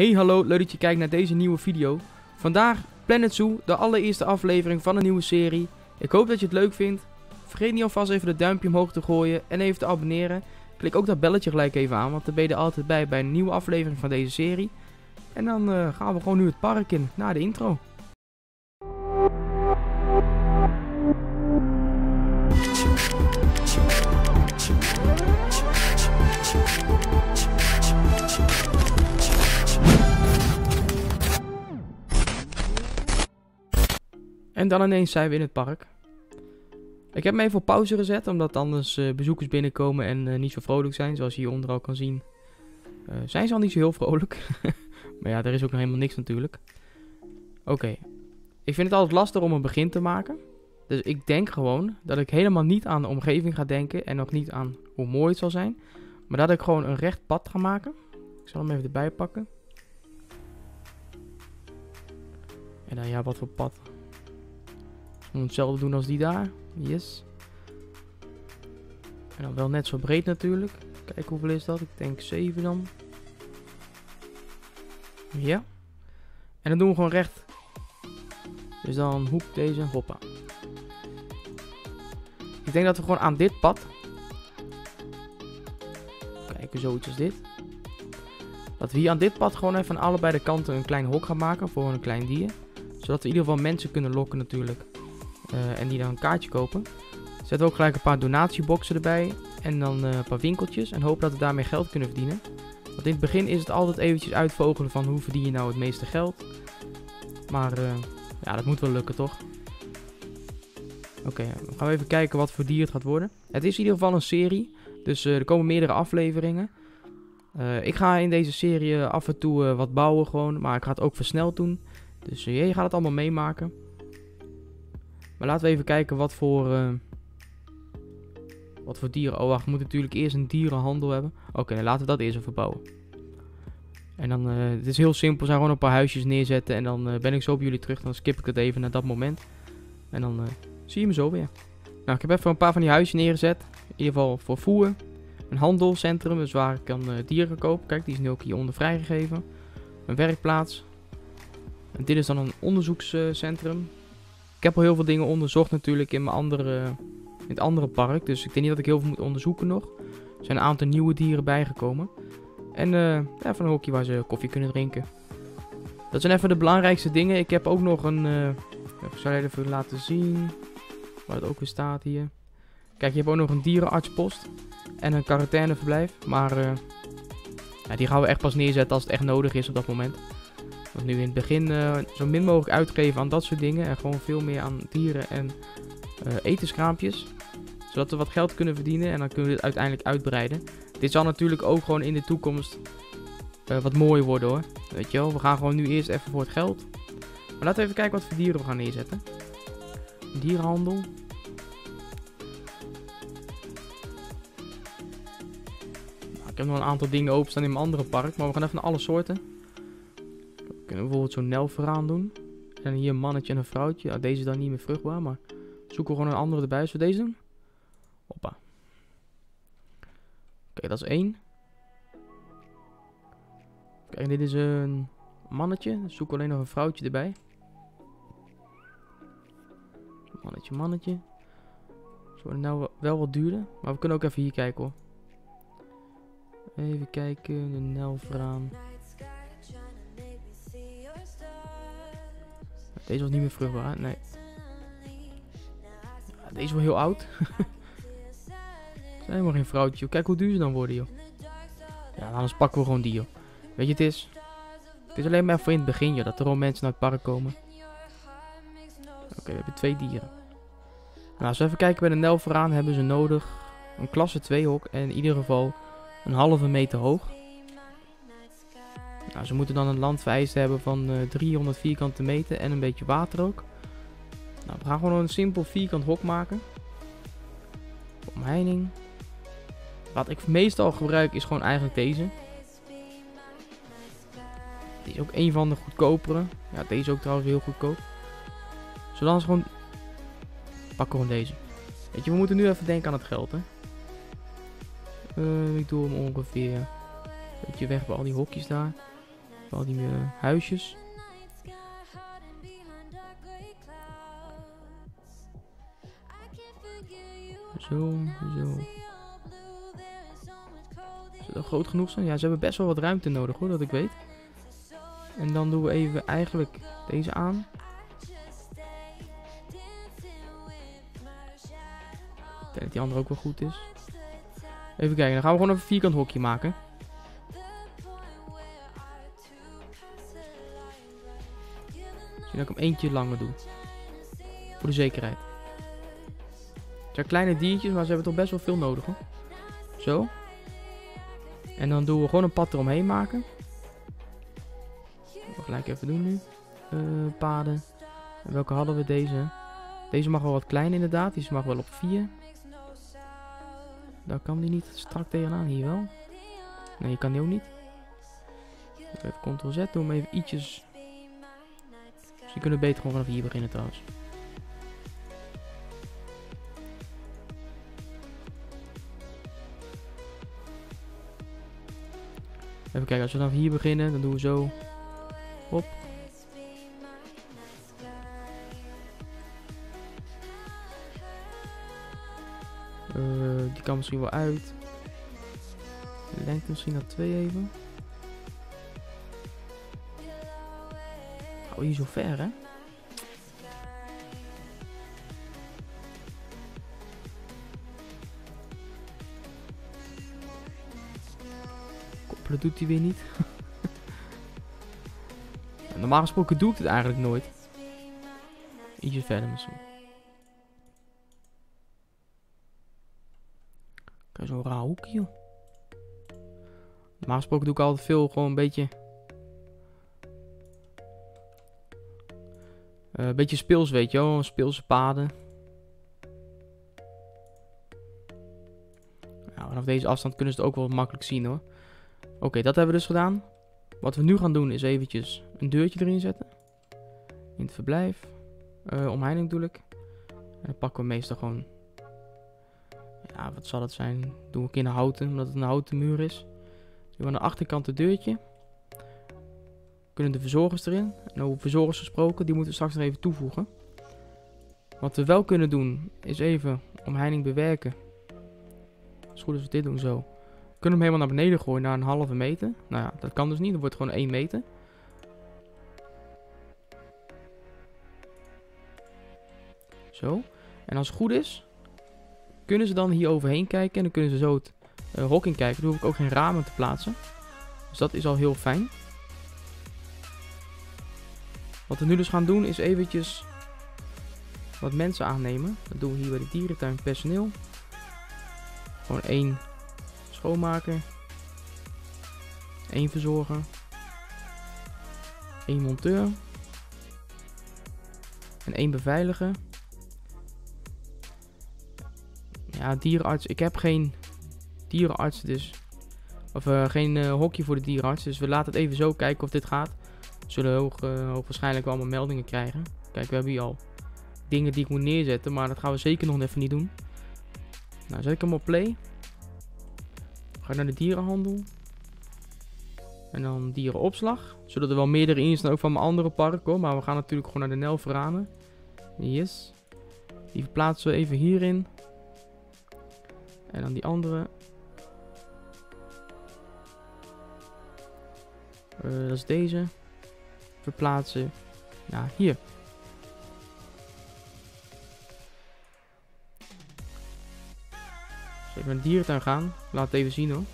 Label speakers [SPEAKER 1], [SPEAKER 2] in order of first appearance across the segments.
[SPEAKER 1] Hey hallo, leuk dat je kijkt naar deze nieuwe video. Vandaag Planet Zoo, de allereerste aflevering van een nieuwe serie. Ik hoop dat je het leuk vindt. Vergeet niet alvast even het duimpje omhoog te gooien en even te abonneren. Klik ook dat belletje gelijk even aan, want dan ben je er altijd bij bij een nieuwe aflevering van deze serie. En dan eh, gaan we gewoon nu het park in, na de intro. En dan ineens zijn we in het park. Ik heb hem even op pauze gezet, omdat anders eh, bezoekers binnenkomen en eh, niet zo vrolijk zijn. Zoals je hieronder al kan zien, eh, zijn ze al niet zo heel vrolijk. maar ja, er is ook nog helemaal niks natuurlijk. Oké, ik vind het altijd lastig om een begin te maken. Dus ik denk gewoon dat ik helemaal niet aan de omgeving ga denken en ook niet aan hoe mooi het zal zijn. Maar dat ik gewoon een recht pad ga maken. Ik zal hem even erbij pakken. En dan ja, wat voor pad. Om hetzelfde doen als die daar. Yes. En dan wel net zo breed natuurlijk. Kijk hoeveel is dat? Ik denk 7 dan. Ja. En dan doen we gewoon recht. Dus dan hoek deze. Hoppa. Ik denk dat we gewoon aan dit pad. Kijken, zoiets als dit. Dat we hier aan dit pad gewoon even aan allebei de kanten een klein hok gaan maken voor een klein dier. Zodat we in ieder geval mensen kunnen lokken natuurlijk. Uh, en die dan een kaartje kopen. Zetten we ook gelijk een paar donatieboxen erbij. En dan uh, een paar winkeltjes. En hopen dat we daarmee geld kunnen verdienen. Want in het begin is het altijd eventjes uitvogelen van hoe verdien je nou het meeste geld. Maar uh, ja, dat moet wel lukken toch? Oké, okay, dan gaan we even kijken wat voor dier het gaat worden. Het is in ieder geval een serie. Dus er komen meerdere afleveringen. ik ga in deze serie af en toe wat bouwen gewoon. Maar ik ga het ook versneld doen. Dus je gaat het allemaal meemaken. Maar laten we even kijken wat voor, uh, wat voor dieren. Oh wacht, we moeten natuurlijk eerst een dierenhandel hebben. Oké, laten we dat eerst even bouwen. En dan, uh, het is heel simpel, zijn gewoon een paar huisjes neerzetten. En dan uh, ben ik zo op jullie terug. Dan skip ik het even naar dat moment. En dan zie je me zo weer. Nou, ik heb even een paar van die huisjes neergezet. In ieder geval voor voer. Een handelcentrum, dus waar ik kan dieren kopen. Kijk, die is nu ook hieronder vrijgegeven. Een werkplaats. En dit is dan een onderzoekscentrum. Ik heb al heel veel dingen onderzocht natuurlijk in, mijn andere, in het andere park. Dus ik denk niet dat ik heel veel moet onderzoeken nog. Er zijn een aantal nieuwe dieren bijgekomen. En ja, van een hokje waar ze koffie kunnen drinken. Dat zijn even de belangrijkste dingen. Ik heb ook nog een... Ik zal je even laten zien. Waar het ook weer staat hier. Kijk, je hebt ook nog een dierenartspost. En een quarantaineverblijf. Maar ja, die gaan we echt pas neerzetten als het echt nodig is op dat moment. Want nu in het begin uh, zo min mogelijk uitgeven aan dat soort dingen. En gewoon veel meer aan dieren en uh, etenskraampjes. Zodat we wat geld kunnen verdienen en dan kunnen we dit uiteindelijk uitbreiden. Dit zal natuurlijk ook gewoon in de toekomst uh, wat mooier worden hoor. Weet je wel, we gaan gewoon nu eerst even voor het geld. Maar laten we even kijken wat voor dieren we gaan neerzetten. Dierenhandel. Nou, ik heb nog een aantal dingen openstaan in mijn andere park, maar we gaan even naar alle soorten kunnen bijvoorbeeld zo'n nelveraan doen. En hier een mannetje en een vrouwtje. Ja, deze is dan niet meer vruchtbaar, maar zoeken we gewoon een andere erbij. Zullen we deze? Hoppa. Kijk, dat is één. Kijk, dit is een mannetje. We alleen nog een vrouwtje erbij. Mannetje, mannetje. Zo worden nou wel wat duurder. Maar we kunnen ook even hier kijken hoor. Even kijken, de nelvraan. Deze was niet meer vruchtbaar, nee. Deze is wel heel oud. zijn helemaal geen vrouwtje. Kijk hoe duur ze dan worden, joh. Ja, anders pakken we gewoon die, joh. Weet je, het is... Het is alleen maar voor in het begin, joh, dat er al mensen naar het park komen. Oké, we hebben twee dieren. Nou, als we even kijken bij de Nelveraan hebben ze nodig een klasse 2 hok en in ieder geval een halve meter hoog. Nou, ze moeten dan een landvereiste hebben van uh, 300 vierkante meter en een beetje water ook. Nou, we gaan gewoon een simpel vierkant hok maken. Omheining. Wat ik meestal gebruik is gewoon eigenlijk deze. Die is ook een van de goedkopere. Ja, deze is ook trouwens heel goedkoop. Zodat gewoon... Pak gewoon deze. Weet je, we moeten nu even denken aan het geld, hè. Uh, ik doe hem ongeveer... Een beetje weg bij al die hokjes daar. Al die eh, huisjes. Zo, zo. Zou dat groot genoeg zijn? Ja, ze hebben best wel wat ruimte nodig hoor, dat ik weet. En dan doen we even eigenlijk deze aan. Ik denk dat die andere ook wel goed is. Even kijken, dan gaan we gewoon een vierkant hokje maken. Dat ik hem eentje langer doe. Voor de zekerheid. Het zijn kleine diertjes, maar ze hebben toch best wel veel nodig hoor. Zo. En dan doen we gewoon een pad eromheen maken. Dat gelijk even doen nu. Uh, paden. En welke hadden we? Deze. Deze mag wel wat klein inderdaad. Die mag wel op 4. Daar kan die niet strak tegenaan. Hier wel. Nee, je kan die ook niet. Even ctrl z. Doe hem even ietsjes. Misschien kunnen we beter gewoon vanaf hier beginnen trouwens. Even kijken, als we vanaf hier beginnen, dan doen we zo. Hop. Uh, die kan misschien wel uit. Lengte misschien naar 2 even. Oh, hier zo hè? dat doet hij weer niet. Normaal gesproken doe ik het eigenlijk nooit. Ietsje verder misschien. Zo'n raar hoekje. Normaal gesproken doe ik altijd veel gewoon een beetje... een beetje speels, weet je wel. Speelse paden. Nou, vanaf deze afstand kunnen ze het ook wel makkelijk zien hoor. Oké, dat hebben we dus gedaan. Wat we nu gaan doen is eventjes een deurtje erin zetten. In het verblijf. Uh, omheining bedoel ik. En dan pakken we meestal gewoon... Ja, wat zal het zijn? Doen we in de houten, omdat het een houten muur is. Doen we aan de achterkant het deurtje. Kunnen de verzorgers erin. En over verzorgers gesproken, die moeten we straks nog even toevoegen. Wat we wel kunnen doen, is even omheining bewerken. Als goed als we dit doen zo kunnen hem helemaal naar beneden gooien naar een halve meter. Nou ja, dat kan dus niet. Dat wordt gewoon 1 meter. Zo. En als het goed is, kunnen ze dan hier overheen kijken. En dan kunnen ze zo het uh, hok in kijken. Dan hoef ik ook geen ramen te plaatsen. Dus dat is al heel fijn. Wat we nu dus gaan doen is eventjes wat mensen aannemen. Dat doen we hier bij de dierentuin personeel. Gewoon één schoonmaker. één verzorger. één monteur. En één beveiliger. Ja, dierenarts. Ik heb geen dierenarts dus. Of uh, geen uh, hokje voor de dierenarts. Dus we laten het even zo kijken of dit gaat. Zullen hoog, uh, hoogwaarschijnlijk allemaal meldingen krijgen. Kijk, we hebben hier al dingen die ik moet neerzetten. Maar dat gaan we zeker nog even niet doen. Nou, zet ik hem op play. Ga naar de dierenhandel. En dan dierenopslag. Zodat er wel meerdere in zijn ook van mijn andere parken. Maar we gaan natuurlijk gewoon naar de Nelveranen. Yes. Die verplaatsen we even hierin. En dan die andere. Uh, dat is deze. Verplaatsen. Nou, hier. even naar dierentuin gaan. Laat het even zien hoor.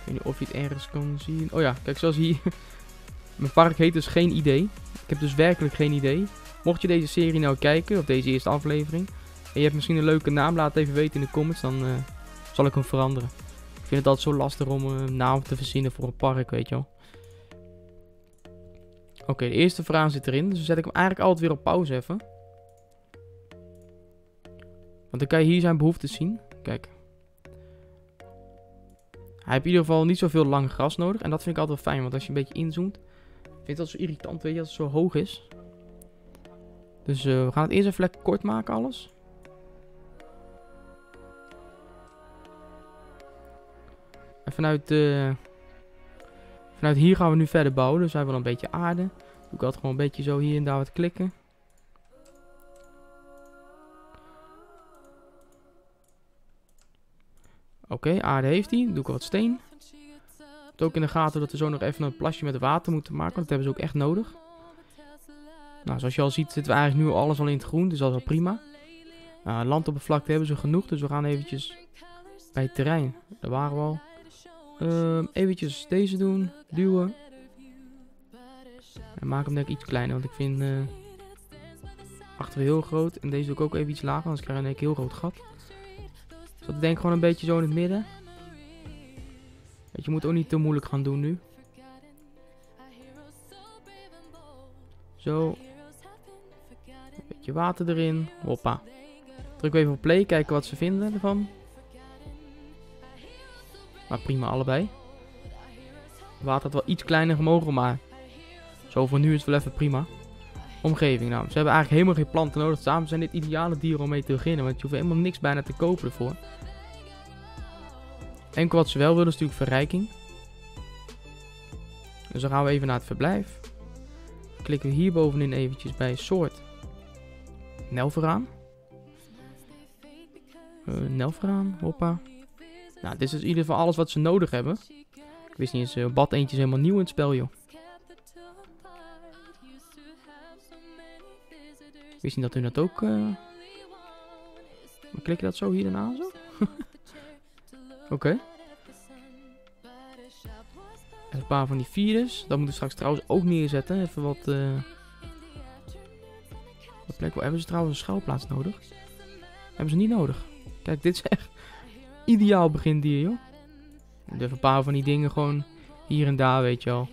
[SPEAKER 1] Ik weet niet of je het ergens kan zien. Oh ja, kijk zoals hier. Mijn park heet dus geen idee. Ik heb dus werkelijk geen idee. Mocht je deze serie nou kijken, of deze eerste aflevering. En je hebt misschien een leuke naam, laat het even weten in de comments. Dan uh, zal ik hem veranderen. Vind het altijd zo lastig om een naam te verzinnen voor een park, weet je wel. Oké, de eerste vraag zit erin. Dus dan zet ik hem eigenlijk altijd weer op pauze even. Want dan kan je hier zijn behoeftes zien. Kijk. Hij heeft in ieder geval niet zoveel lang gras nodig. En dat vind ik altijd wel fijn. Want als je een beetje inzoomt. Vind ik dat zo irritant. Weet je, als het zo hoog is. Dus uh, we gaan het eerst even lekker kort maken alles. Vanuit, eh, vanuit hier gaan we nu verder bouwen. Dus hebben wel een beetje aarde. Doe ik altijd gewoon een beetje zo hier en daar wat klikken. Oké, aarde heeft hij. Doe ik wat steen. Het ook in de gaten dat we zo nog even een plasje met water moeten maken. Want dat hebben ze ook echt nodig. Nou, zoals je al ziet zitten we eigenlijk nu alles al in het groen. Dus dat is al prima. Nou, landoppervlakte hebben ze genoeg. Dus we gaan eventjes bij het terrein. Daar waren we al. Ehm eventjes deze doen. Duwen. En maak hem denk ik iets kleiner. Want ik vind... eh achter heel groot. En deze doe ik ook even iets lager. Anders krijg je een heel groot gat. Dus dat denk ik gewoon een beetje zo in het midden. Weet je, je moet ook niet te moeilijk gaan doen nu. Zo. Een beetje water erin. Hoppa. Druk even op play, kijken wat ze vinden ervan. Maar prima, allebei. Water had wel iets kleiner gemogen, maar zo voor nu is het wel even prima. Omgeving, nou, ze hebben eigenlijk helemaal geen planten nodig. Samen zijn dit ideale dieren om mee te beginnen, want je hoeft helemaal niks bijna te kopen ervoor. Enkel wat ze wel willen is natuurlijk verrijking. Dus dan gaan we even naar het verblijf. Klikken we hier bovenin eventjes bij soort Nelveraan. Uh, Nelveraan, hoppa. Nou, dit is in ieder geval alles wat ze nodig hebben. Ik wist niet eens, uh, bad eentje is helemaal nieuw in het spel, joh. Ik wist niet dat u dat ook... Uh... Klik je dat zo hier en aan zo? Oké. Een paar van die virus. Dat moeten we straks trouwens ook neerzetten. Even wat... Uh... Wat plek Hebben ze trouwens een schuilplaats nodig? Hebben ze niet nodig. Kijk, dit is echt ideaal begindier, joh. Even een paar van die dingen gewoon hier en daar, weet je al.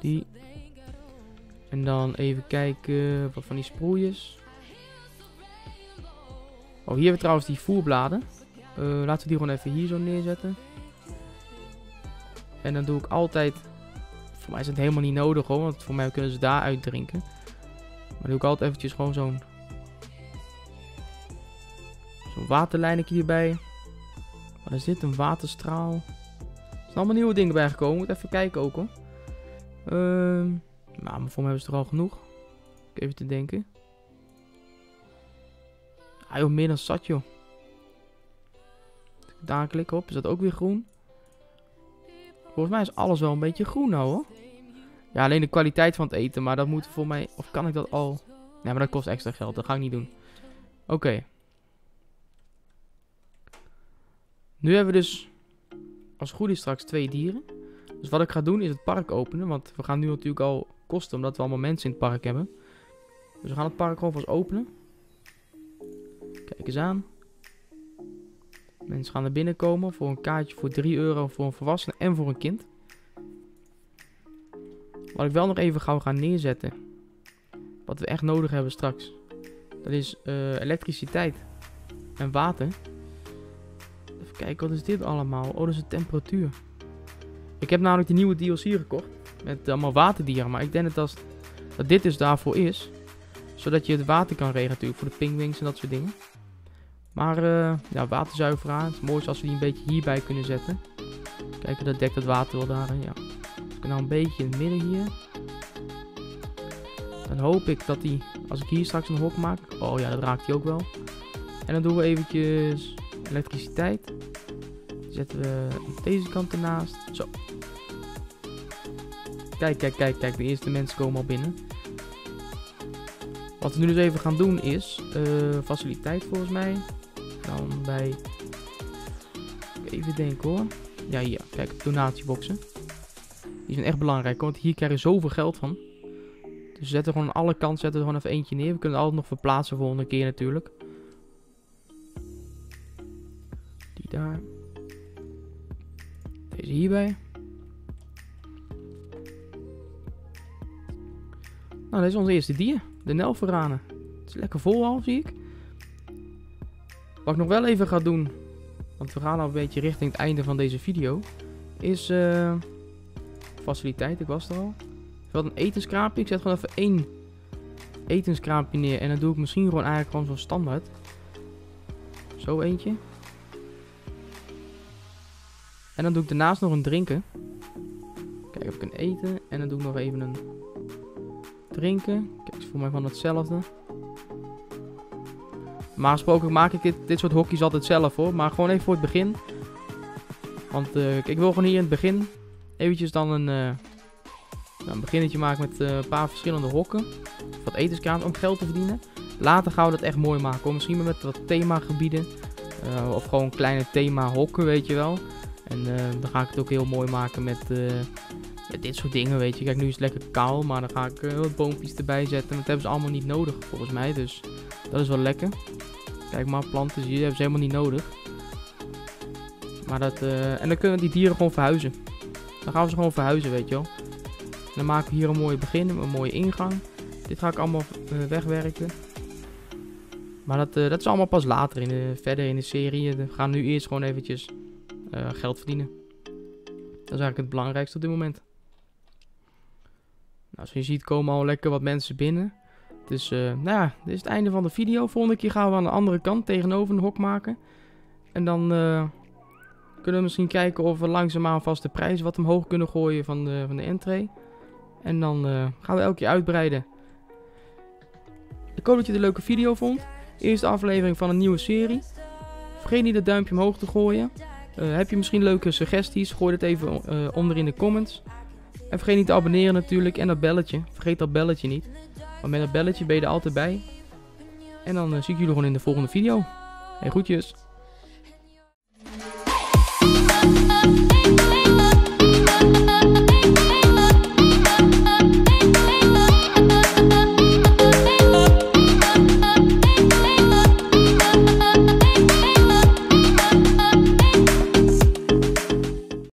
[SPEAKER 1] Die. En dan even kijken wat van die sproeiers. Oh, hier hebben we trouwens die voerbladen. Uh, laten we die gewoon even hier zo neerzetten. En dan doe ik altijd... Voor mij is het helemaal niet nodig hoor, want voor mij kunnen ze daar uitdrinken. Maar doe ik altijd eventjes gewoon zo'n... Zo'n waterlijnetje hierbij. Wat is dit? Een waterstraal. Er zijn allemaal nieuwe dingen bijgekomen. Moet even kijken ook hoor. Ehm... Nou, maar voor mij hebben ze er al genoeg. Even te denken. Ah joh, meer dan zat joh. Daar klikken op, is dat ook weer groen. Volgens mij is alles wel een beetje groen nou hoor. Ja, alleen de kwaliteit van het eten, maar dat moet voor mij... Of kan ik dat al... Nee, maar dat kost extra geld, dat ga ik niet doen. Oké. Nu hebben we dus... Als goed is straks twee dieren. Dus wat ik ga doen is het park openen, want we gaan nu natuurlijk al kosten omdat we allemaal mensen in het park hebben. Dus we gaan het park gewoon vast openen. Kijk eens aan. Mensen gaan er binnenkomen voor een kaartje voor 3 euro voor een volwassene en voor een kind. Wat ik wel nog even gauw ga neerzetten. Wat we echt nodig hebben straks. Dat is uh, elektriciteit en water. Kijken, wat is dit allemaal? Oh, dat is de temperatuur. Ik heb namelijk de nieuwe DLC gekocht. Met allemaal waterdieren. Maar ik denk dat, dat, dat dit dus daarvoor is. Zodat je het water kan regelen natuurlijk. Voor de pingwings en dat soort dingen. Maar uh, ja, waterzuiveraar. Het is mooi als we die een beetje hierbij kunnen zetten. Kijk, dat dekt het water wel daarin. Ja. Dus ik nou een beetje in het midden hier. Dan hoop ik dat die, als ik hier straks een hok maak. Oh ja, dat raakt hij ook wel. En dan doen we eventjes elektriciteit. Zetten we deze kant ernaast. Zo. Kijk, kijk, kijk, kijk. De eerste mensen komen al binnen. Wat we nu dus even gaan doen is... Uh, faciliteit volgens mij. Dan bij... Even denken hoor. Ja, hier. Kijk, donatieboxen. Die zijn echt belangrijk, want hier krijg je zoveel geld van. Dus we zetten gewoon aan alle kanten zetten we gewoon even eentje neer. We kunnen altijd nog verplaatsen volgende keer natuurlijk. Die daar. Deze hierbij. Nou, dit is onze eerste dier. De Nelveranen. Het is lekker vol al, zie ik. Wat ik nog wel even ga doen, want we gaan al een beetje richting het einde van deze video, is uh, faciliteit, ik was er al. Ik wil een etenskraampje, ik zet gewoon even één etenskraampje neer en dan doe ik misschien gewoon eigenlijk gewoon zo'n standaard. Zo eentje. En dan doe ik daarnaast nog een drinken. Kijk, heb ik een eten. En dan doe ik nog even een drinken. Kijk, is voor mij van hetzelfde. Maar gesproken maak ik dit, dit soort hokjes altijd zelf hoor. Maar gewoon even voor het begin. Want uh, ik wil gewoon hier in het begin eventjes dan een, uh, een beginnetje maken met uh, een paar verschillende hokken. Wat etenskraam om geld te verdienen. Later gaan we dat echt mooi maken. Misschien met wat themagebieden. of gewoon kleine thema hokken weet je wel. En dan ga ik het ook heel mooi maken met, met dit soort dingen weet je. Kijk nu is het lekker kaal. Maar dan ga ik wat boompjes erbij zetten. Dat hebben ze allemaal niet nodig volgens mij. Dus dat is wel lekker. Kijk maar, planten je, hebben ze helemaal niet nodig. Maar dat, en dan kunnen die dieren gewoon verhuizen. Dan gaan we ze gewoon verhuizen, weet je wel. Dan maken we hier een mooi begin, een mooie ingang. Dit ga ik allemaal wegwerken. Maar dat, uh, dat is allemaal pas later, in de, verder in de serie. We gaan nu eerst gewoon eventjes geld verdienen. Dat is eigenlijk het belangrijkste op dit moment. Nou, zoals je ziet komen al lekker wat mensen binnen. Dus uh, nou ja, dit is het einde van de video. Volgende keer gaan we aan de andere kant tegenover een hok maken. En dan uh, kunnen we misschien kijken of we langzaamaan vast de prijs wat omhoog kunnen gooien van de, van de entree. En dan gaan we elke keer uitbreiden. Ik hoop dat je een leuke video vond. Eerste aflevering van een nieuwe serie. Vergeet niet het duimpje omhoog te gooien. Heb je misschien leuke suggesties? Gooi het even onder in de comments. En vergeet niet te abonneren natuurlijk en dat belletje. Vergeet dat belletje niet. Maar met dat belletje ben je er altijd bij. En dan uh, zie ik jullie gewoon in de volgende video. Hey, groetjes.